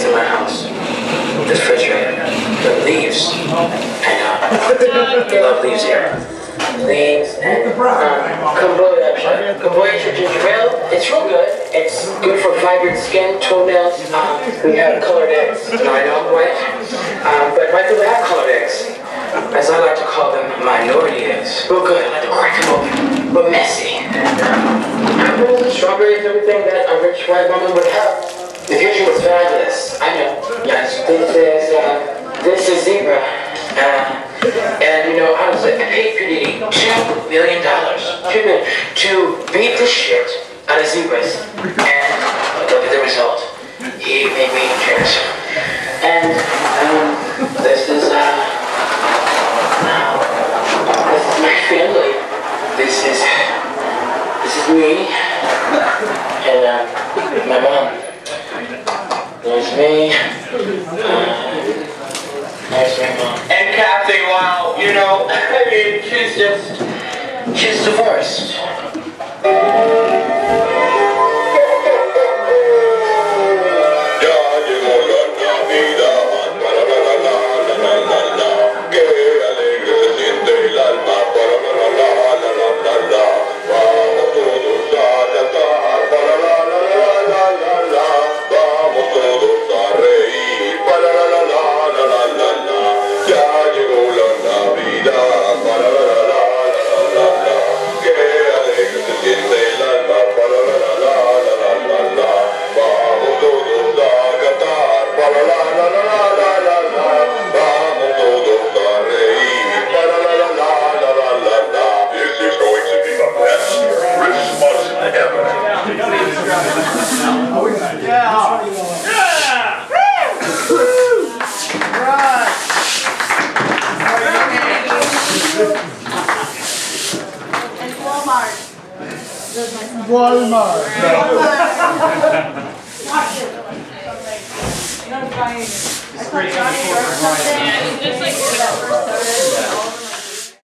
things in my house. This refrigerator, the leaves. I. They love leaves here. Leaves and um, kombucha, kombucha ginger ale. It's real good. It's good for vibrant skin, toenails. Um, we have colored eggs. I know I'm white, um, but white people have colored eggs. As I like to call them, minority eggs. Real good. I like to crack them open, but messy. Apples and strawberries, everything that a rich white woman would have. The future was fabulous. Yes. This is uh, this is zebra. Uh, and you know, I was I paid P two million dollars to beat the shit out of zebras. And look at the result. He made me famous. And um, this is uh, this is my family. This is this is me and uh, my mom. There's me. Uh, there's my mom. And Kathy, wow, you know, I mean, she's just, she's divorced. Walmart. Walmart. You're not buying it. It's great. Yeah, it's just like whatever.